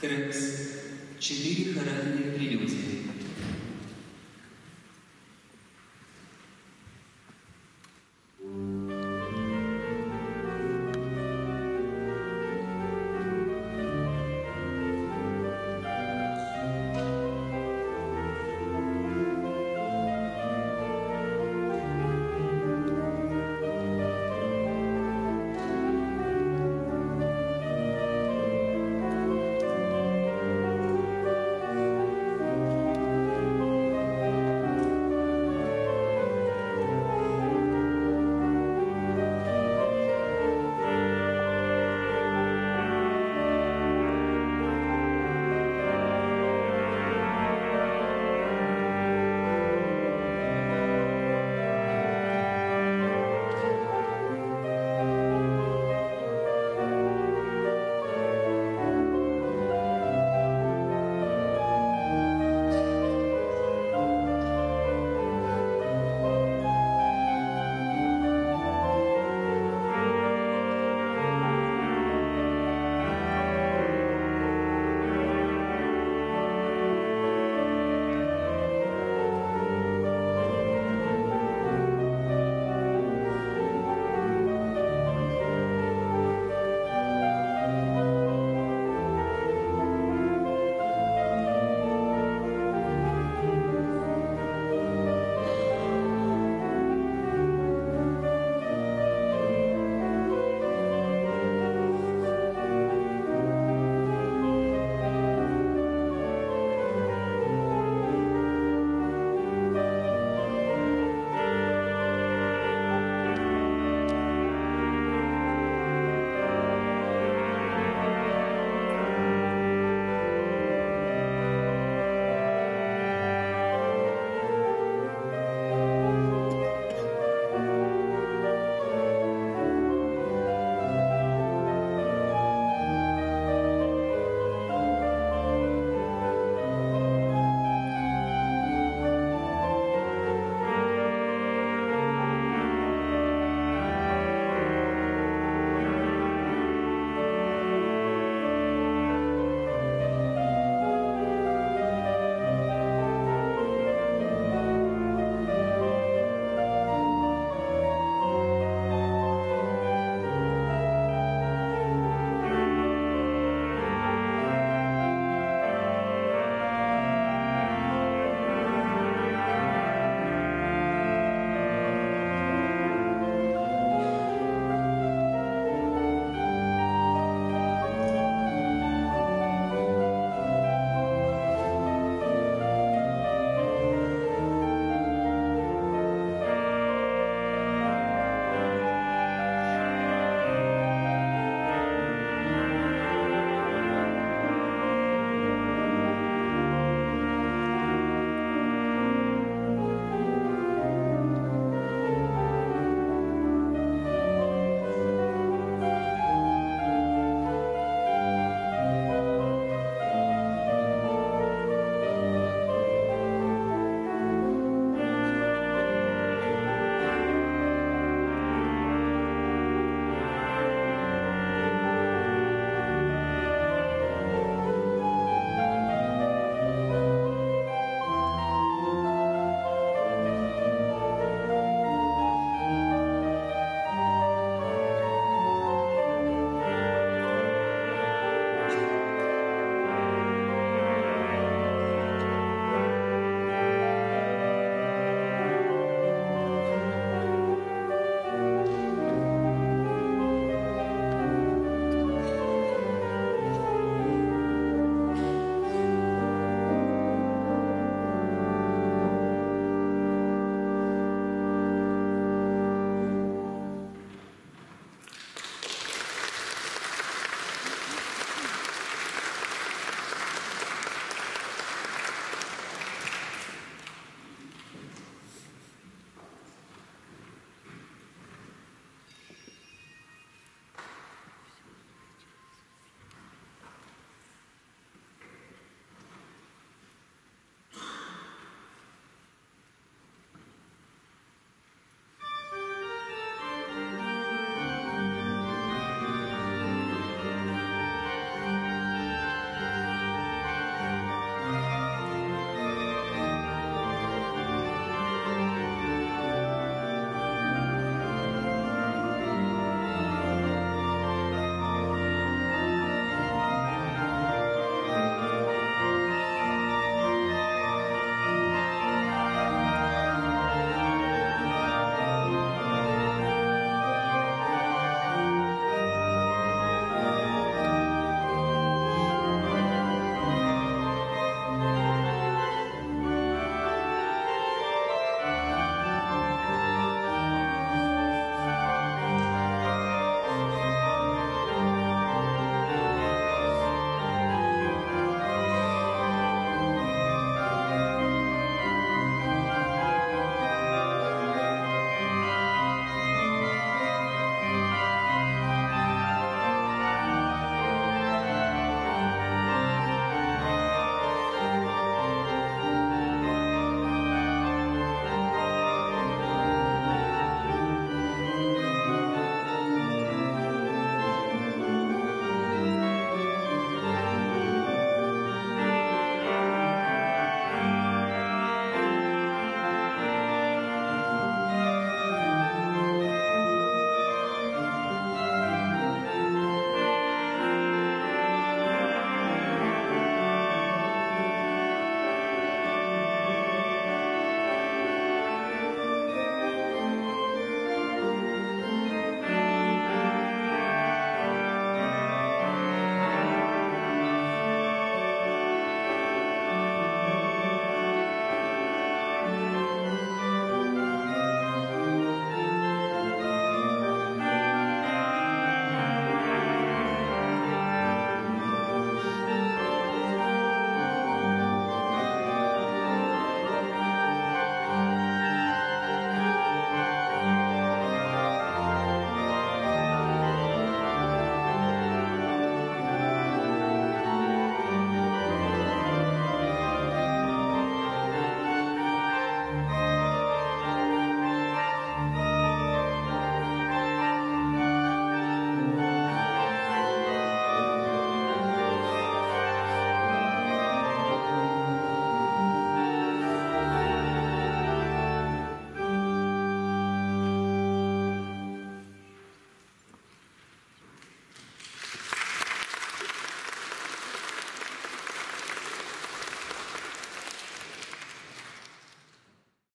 Крекс. Четыре хоральные прелюдии.